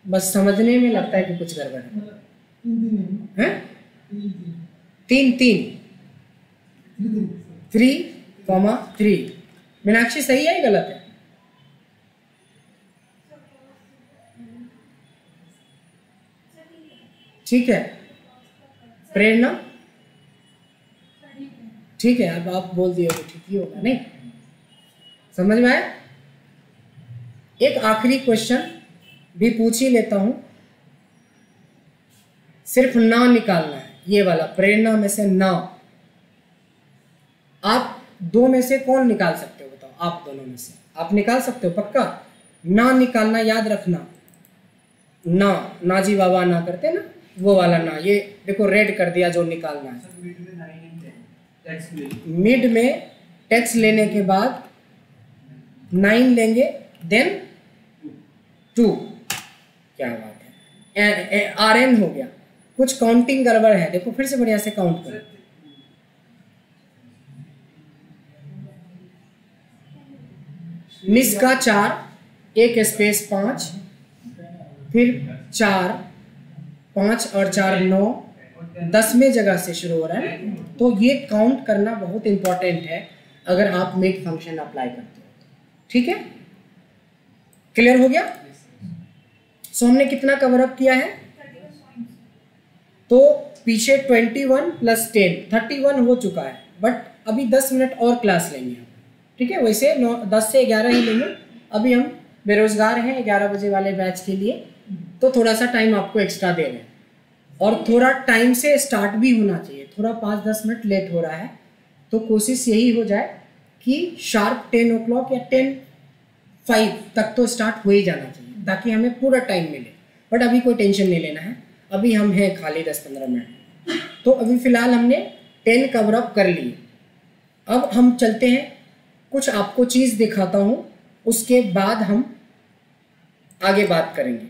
बस समझने में लगता है कि कुछ गड़बड़ है? तीन तीन। थ्री कॉमा थ्री मीनाक्षी, सही है गलत है? ठीक है। प्रेरणा? ठीक है, अब आप बोल दिए तो ठीक ही होगा, नहीं? समझ में आया? एक आखिरी क्वेश्चन भी पूछ ही लेता हूँ सिर्फ़ ना निकालना है ये वाला प्रेरणा में से ना। आप दो में से कौन निकाल सकते हो बताओ आप दोनों में से। आप निकाल सकते हो पक्का? ना निकालना याद रखना। ना ना जी बाबा ना करते ना वो वाला ना ये देखो रेड कर दिया जो निकालना है। मिड में टैक्स लेने के बाद नाइन लेंगे देन टू क्या बात है। आर एन हो गया। कुछ काउंटिंग गड़बड़ है। देखो, फिर से बढ़िया से काउंट करो। मिस का चार, एक स्पेस पाँच, फिर चार, पाँच और चार नौ दसवें जगह से शुरू हो रहा है। तो ये काउंट करना बहुत इंपॉर्टेंट है, अगर आप मेक फ़ंक्शन अप्लाई करते हो। ठीक है? क्लियर हो गया? सो हमने कितना कवर अप किया है? तो पीछे 21 प्लस टेन थर्टी वन हो चुका है। बट अभी 10 मिनट और क्लास लेंगे हम। ठीक है? वैसे नौ, दस से ग्यारह ही लेंगे। अभी हम बेरोजगार हैं ग्यारह बजे वाले बैच के लिए। तो थोड़ा सा टाइम आपको एक्स्ट्रा दे रहे हैं। और थोड़ा टाइम से स्टार्ट भी होना चाहिए। थोड़ा पाँच, दस मिनट लेट हो रहा है। तो कोशिश यही हो जाए कि शार्प टेन ओ क्लॉक या टेन फाइव तक तो स्टार्ट हो ही जाना चाहिए। ताकि हमें पूरा टाइम मिले। बट अभी कोई टेंशन नहीं लेना है। अभी हम हैं खाली दस पंद्रह मिनट। तो अभी फ़िलहाल हमने टेन कवर अप कर लिए। अब हम चलते हैं। कुछ आपको चीज़ दिखाता हूँ। उसके बाद हम आगे बात करेंगे।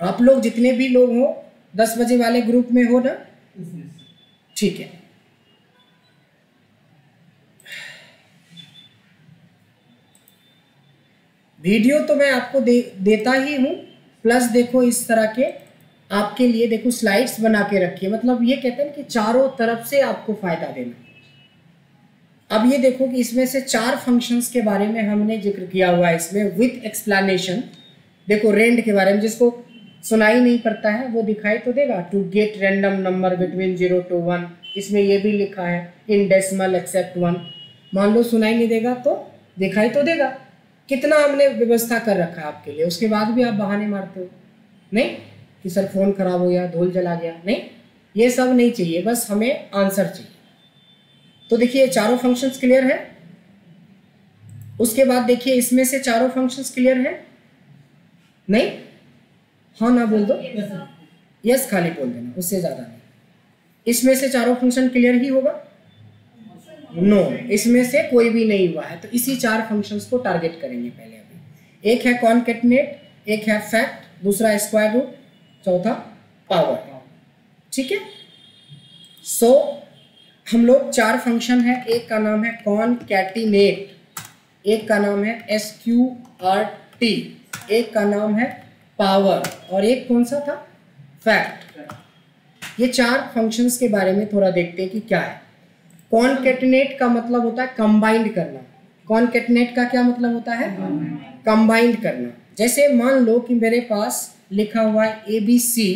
आप लोग जितने भी लोग हो दस बजे वाले ग्रुप में हो ना? ठीक है। वीडियो तो मैं आपको दे, देता ही हूँ प्लस देखो इस तरह के आपके लिए देखो स्लाइड्स बना के रखिए। मतलब ये कहते हैं कि चारों तरफ़ से आपको फ़ायदा देना। अब ये देखो कि इसमें से चार फ़ंक्शंस के बारे में हमने ज़िक्र किया हुआ है इसमें विथ एक्सप्लेनेशन देखो रेंट के बारे में, जिसको सुनाई नहीं पड़ता है, वो दिखाई तो देगा। To get random number between zero to one इसमें ये भी लिखा है इन डेसिमल एक्सेप्ट वन मान लो सुनाई नहीं देगा तो दिखाई तो देगा। कितना हमने व्यवस्था कर रखा है आपके लिए? उसके बाद भी आप बहाने मारते हो। नहीं? कि सर फ़ोन खराब हो गया धूल जला गया। नहीं? ये सब नहीं चाहिए बस हमें आंसर चाहिए। तो देखिए चारों फ़ंक्शंस क्लियर है? उसके बाद देखिए इसमें से चारों फ़ंक्शंस क्लियर है? नहीं? हाँ ना बोल दो। यस खाली बोल देना उससे ज़्यादा नहीं। इसमें से चारों फ़ंक्शन क्लियर ही होगा? नो no, इसमें से कोई भी नहीं हुआ है। तो इसी चार फ़ंक्शंस को टारगेट करेंगे पहले अभी। एक है कॉन्केटनेट एक है फैक्ट दूसरा स्क्वायर रूट चौथा पावर ठीक है? सो so, हम लोग चार फ़ंक्शन है। एक का नाम है कॉन कैटिनेट एक का नाम है एस क्यू आर टी एक का नाम है पावर और एक कौन सा था? फैक्ट ये चार फ़ंक्शंस के बारे में थोड़ा देखते हैं कि क्या है। कॉनकेटनेट का मतलब होता है कंबाइंड करना। कॉन्केटनेट का क्या मतलब होता है? कंबाइंड करना। जैसे मान लो कि मेरे पास लिखा हुआ है A B C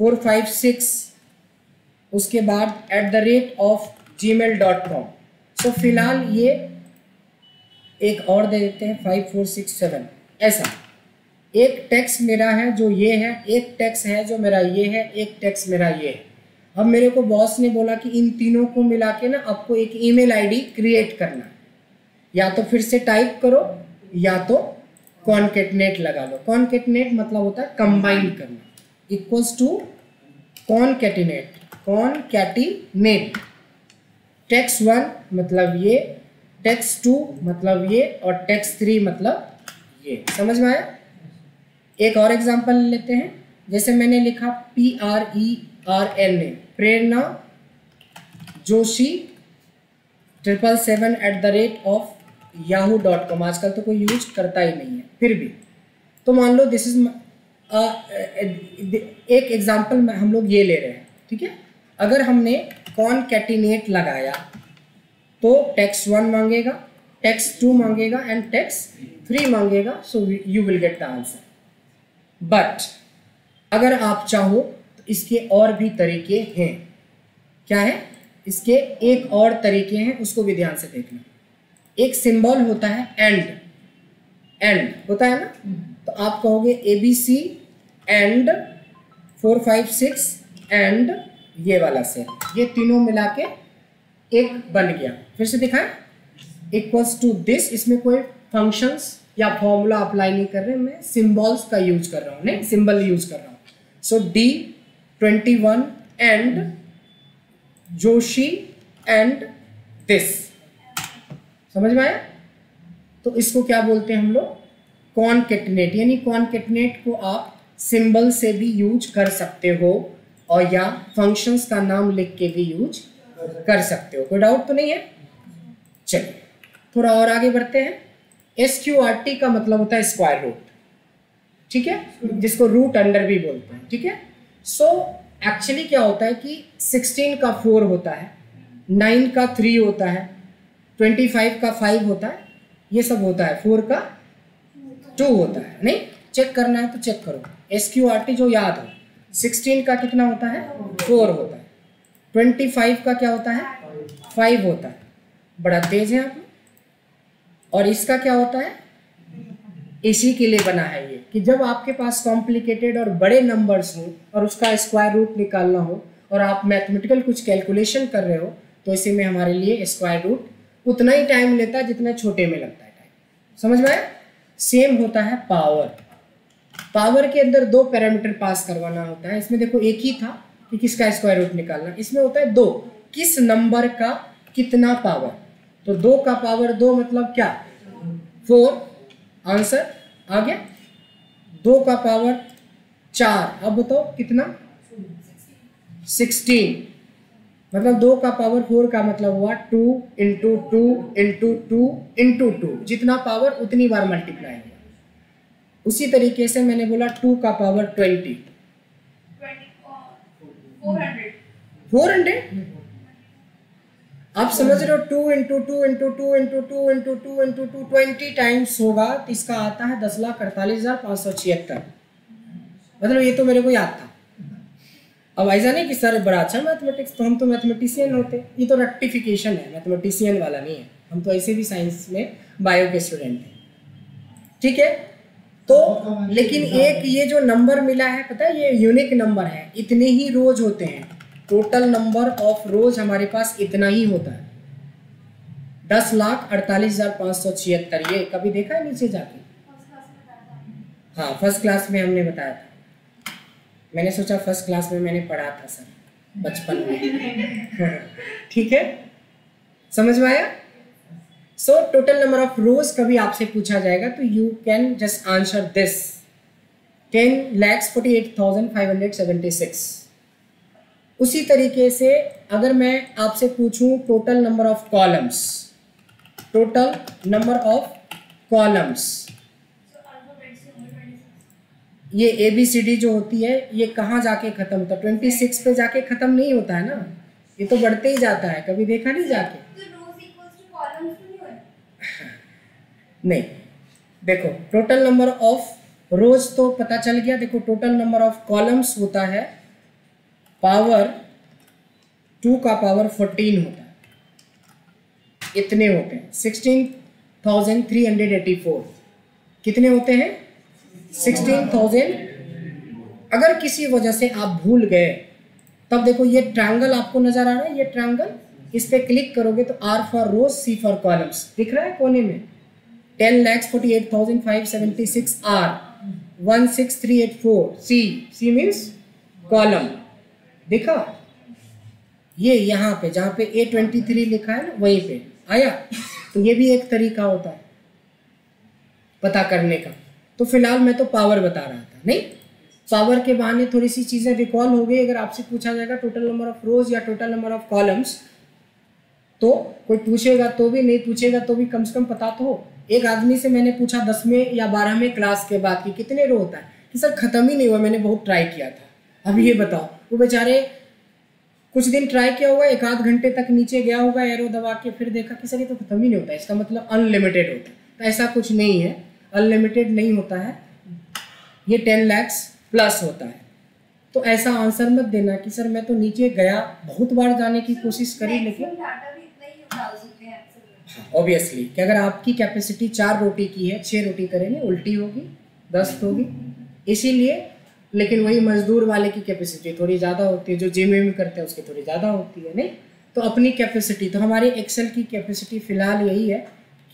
four five six उसके बाद at the rate of Gmail dot com so फ़िलहाल ये एक और दे देते हैं फाइव फोर सिक्स सेवन ऐसा। एक टैक्स मेरा है जो ये है, एक टैक्स है जो मेरा ये है, एक टैक्स मेरा ये है। अब मेरे को बॉस ने बोला कि इन तीनों को मिला के ना आपको एक ईमेल आईडी क्रिएट करना है। या तो फिर से टाइप करो, या तो कॉनकेटनेट लगा लो कॉनकेटनेट मतलब होता है कंबाइन करना। Equals to concatenate concatenate text one मतलब ये टेक्स टू मतलब ये, और टेक्स थ्री मतलब ये। समझ में आया? एक और एग्जांपल लेते हैं। जैसे मैंने लिखा P R E R N A. Prerna Joshi triple seven at the rate of Yahoo dot com आजकल तो कोई यूज़ करता ही नहीं है, फिर भी। तो मान लो दिस इज़ एक एग्जांपल हम लोग ये ले रहे हैं, ठीक है? अगर हमने कॉन कैटिनेट लगाया तो टैक्स वन मांगेगा टैक्स टू मांगेगा एंड टैक्स थ्री मांगेगा so you will get the answer but अगर आप चाहो इसके और भी तरीके हैं। क्या है? इसके एक और तरीके हैं, उसको भी ध्यान से देखना। एक सिंबल होता है एंड। एंड होता है ना? तो आप कहोगे A B C and, four, five, six, and, ये वाला से। ये तीनों मिला के एक बन गया। फिर से दिखाएँ। इक्वल्स टू दिस इसमें कोई फ़ंक्शंस या फॉर्मूला अप्लाई नहीं कर रहे। मैं सिंबल्स का यूज़ कर रहा हूँ, नहीं सिंबल यूज़ कर रहा हूँ। So D twenty one and Joshi and this समझ में आया? तो इसको क्या बोलते हैं हम लोग? कॉनकेटनेट यानी कॉनकेटनेट को आप सिंबल से भी यूज़ कर सकते हो और या फ़ंक्शंस का नाम लिख के भी यूज़ कर सकते हो। कोई डाउट तो नहीं है? चलिए, थोड़ा और आगे बढ़ते हैं। एस क्यू आर टी का मतलब होता है स्क्वायर रूट ठीक है? जिसको रूट अंडर भी बोलते हैं, ठीक है? सो एक्चुअली क्या होता है कि 16 का 4 होता है 9 का 3 होता है 25 का 5 होता है, ये सब होता है 4 का 2 होता है, नहीं? चेक करना है तो चेक करो। एस क्यू आर टी जो याद हो 16 का कितना होता है? 4 होता है। 25 का क्या होता है? 5 होता है। बड़ा तेज है आप और इसका क्या होता है? इसी के लिए बना है ये। कि जब आपके पास कॉम्प्लिकेटेड और बड़े नंबर्स हो और उसका स्क्वायर रूट निकालना हो और आप मैथमेटिकल कुछ कैलकुलेशन कर रहे हो तो इसी में हमारे लिए स्क्वायर रूट उतना ही टाइम लेता है जितना छोटे में लगता है टाइम समझ में आया? सेम होता है पावर पावर के अंदर दो पैरामीटर पास करवाना होता है। इसमें देखो एक ही था कि किसका स्क्वायर रूट निकालना। इसमें होता है दो। किस नंबर का कितना पावर तो दो का पावर दो मतलब क्या? फोर आंसर आ गया? दो का पावर चार। अब बताओ कितना? सिक्सटीन। मतलब दो का पावर फोर का मतलब हुआ two into two into two into two जितना पावर उतनी बार मल्टीप्लाई हुआ। उसी तरीके से मैंने बोला टू का power twenty. Four hundred four hundred? आप समझ रहे हो two into two into two into two into two into two twenty times होगा तो इसका आता है दस लाख अड़तालीस हज़ार पाँच सौ छिहत्तर। मतलब ये तो मेरे को याद था। अब ऐसा नहीं कि सर बड़ा अच्छा मैथमेटिक्स तो हम तो मैथमेटिशियन होते। ये तो रेक्टिफिकेशन है मैथमेटिशियन वाला नहीं है। हम तो ऐसे भी साइंस में बायो के स्टूडेंट हैं। ठीक है? तो लेकिन एक ये जो नंबर मिला है, पता है, ये यूनिक नंबर है। इतने ही रोज होते हैं। टोटल नंबर ऑफ़ रोज हमारे पास इतना ही होता है। दस लाख अड़तालीस हज़ार पाँच सौ छिहत्तर, ये कभी देखा है नीचे जाके? हाँ फ़र्स्ट क्लास में हमने बताया था। मैंने सोचा फ़र्स्ट क्लास में मैंने पढ़ा था सर, बचपन में। ठीक है? समझ में आया? So total number of rows कभी आपसे पूछा जाएगा तो you can just answer this ten lakhs forty eight thousand five hundred seventy six उसी तरीके से अगर मैं आपसे पूछूँ total number of columns total number of columns ये ए बी सी डी जो होती है, ये कहाँ जाके खत्म होता है? ट्वेंटी सिक्स पे जाके खत्म नहीं होता है ना? ये तो बढ़ते ही जाता है, कभी देखा नहीं जाके? नहीं। देखो टोटल नंबर ऑफ़ रोज तो पता चल गया। देखो टोटल नंबर ऑफ़ कॉलम्स होता है पावर टू का पावर फोर्टीन होता है। इतने होते हैं। Sixteen thousand three hundred eighty four. कितने होते हैं? Sixteen thousand. अगर किसी वजह से आप भूल गए, तब देखो ये ट्रायंगल आपको नज़र आ रहा है। ये ट्रायंगल इस पे क्लिक करोगे तो R for rows C for columns दिख रहा है कोने में? Ten lakhs forty eight thousand five seventy six R. One six three eight four. C. C means column. दिखा? ये यहाँ पे, जहाँ पे ए ट्वेंटी थ्री लिखा है ना, वहीं पे। आया? तो ये भी एक तरीका होता है पता करने का। तो फ़िलहाल मैं तो पावर बता रहा था, नहीं? पावर के बहाने थोड़ी सी चीज़ें रिकॉल हो गई। अगर आपसे पूछा जाएगा टोटल नंबर ऑफ़ रोज या टोटल नंबर ऑफ़ कॉलम्स तो कोई पूछेगा तो भी, नहीं पूछेगा तो भी कम से कम पता तो हो। एक आदमी से मैंने पूछा दसवें या बारहवें क्लास के बाद कि कितने रो होता है? कि सर, खत्म ही नहीं हुआ, मैंने बहुत ट्राई किया था। अब ये बताओ वो बेचारे कुछ दिन ट्राई किया होगा एक आध घंटे तक नीचे गया होगा एरो दबा के फिर देखा कि सर ये तो खत्म ही नहीं होता इसका मतलब अनलिमिटेड होता है। तो ऐसा कुछ नहीं है अनलिमिटेड नहीं होता है ये टेन लैक्स प्लस होता है। तो ऐसा आंसर मत देना कि सर मैं तो नीचे गया बहुत बार जाने की कोशिश करी लेकिन इतना ही ऑब्वियसली कि। अगर आपकी कैपेसिटी चार रोटी की है छः रोटी करेंगे उल्टी होगी दस्त होगी। इसीलिए लेकिन वही मजदूर वाले की कैपेसिटी थोड़ी ज़्यादा होती है, जो जिम विम करते हैं, उसकी थोड़ी ज़्यादा होती है, नहीं? तो अपनी कैपेसिटी तो हमारे एक्सेल की कैपेसिटी फ़िलहाल यही है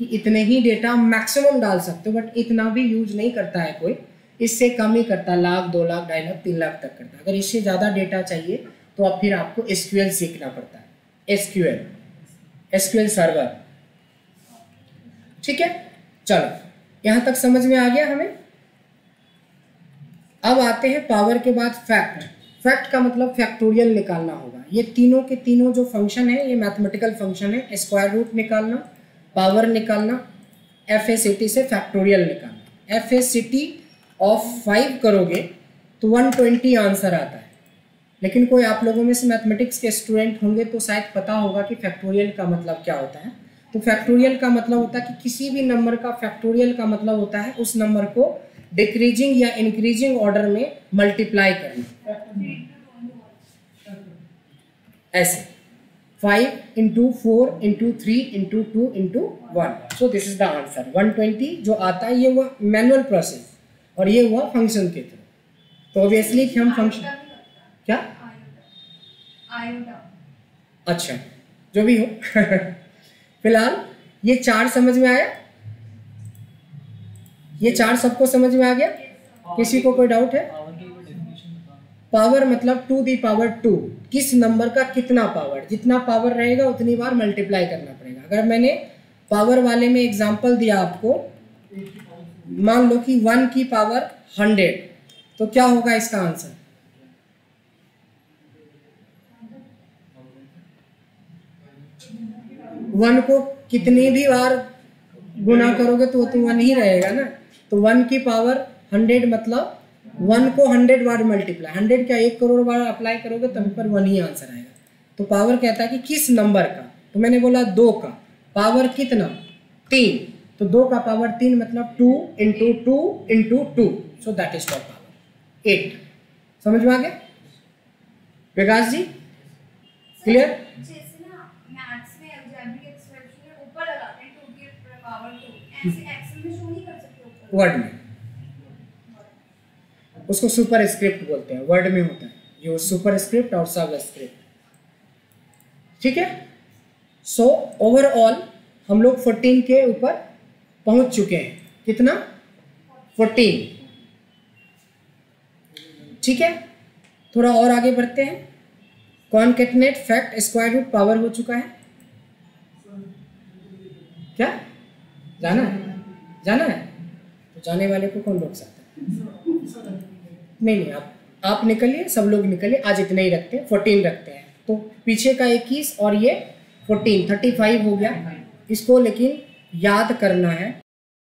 कि इतने ही डेटा मैक्सिमम डाल सकते हो बट इतना भी यूज़ नहीं करता है कोई। इससे कम ही करता है लाख, दो लाख, ढाई लाख, तीन लाख तक करता। है अगर इससे ज़्यादा डेटा चाहिए तो अब फिर आपको एसक्यूएल सीखना पड़ता है। एसक्यूएल एसक्यूएल सर्वर ठीक है? चलो, यहाँ तक समझ में आ गया हमें? अब आते हैं पावर के बाद फैक्ट फैक्ट का मतलब फैक्टोरियल निकालना होगा। ये तीनों के तीनों जो फ़ंक्शन है, ये मैथमेटिकल फ़ंक्शन है स्क्वायर रूट निकालना पावर निकालना एफ़ से फैक्टोरियल निकालना। एफ़ ऑफ़ फाइव करोगे तो वन ट्वेंटी आंसर आता है। लेकिन कोई आप लोगों में से मैथमेटिक्स के स्टूडेंट होंगे तो शायद पता होगा कि फैक्टोरियल का मतलब क्या होता है। तो फैक्टोरियल का मतलब होता है कि किसी भी नंबर का फैक्टोरियल का मतलब होता है, उस नंबर को डिक्रीजिंग या इंक्रीजिंग ऑर्डर में मल्टीप्लाई करना। ऐसे। Five into four into three into two into one so this is the answer one twenty जो आता है, ये हुआ मैनुअल प्रोसेस और ये हुआ फ़ंक्शन के थ्रू तो ऑब्वियसली हम फ़ंक्शन क्या? अच्छा। जो भी हो। फ़िलहाल ये चार समझ में आया? ये चार सबको समझ में आ गया? किसी को कोई डाउट है? पावर मतलब टू दी पावर टू किस नंबर का कितना पावर जितना पावर रहेगा, उतनी बार मल्टीप्लाई करना पड़ेगा। अगर मैंने पावर वाले में एग्जांपल दिया आपको, मान लो कि वन की पावर हंड्रेड तो क्या होगा इसका आंसर वन को कितनी भी बार गुना करोगे तो तो वन ही रहेगा ना? तो वन की पावर हंड्रेड मतलब वन को हंड्रेड बार मल्टीप्लाई हंड्रेड क्या एक करोड़ बार अप्लाई करोगे तभी पर वन ही आंसर आएगा। तो पावर कहता है कि किस नंबर का? तो मैंने बोला दो का। पावर कितना? तीन। तो दो का पावर तीन मतलब two into two into two so that is power eight समझ में आ गया? विकास जी? क्लियर जैसे वर्ड में। उसको सुपर स्क्रिप्ट बोलते हैं, वर्ड में होता है। ये सुपर स्क्रिप्ट और सब स्क्रिप्ट ठीक है? सो ओवरऑल हम लोग 14 के ऊपर पहुँच चुके हैं। कितना? 14 ठीक है? थोड़ा और आगे बढ़ते हैं। Concatenate fact square root power हो चुका है। क्या? जाना है? जाना है? जाने वाले को कौन रोक सकता है? नहीं नहीं, आप आप निकलिए, सब लोग निकलिए, आज इतने ही रखते हैं फोर्टीन रखते हैं। तो पीछे का इक्कीस और ये फोर्टीन थर्टी फाइव हो गया। इसको लेकिन याद करना है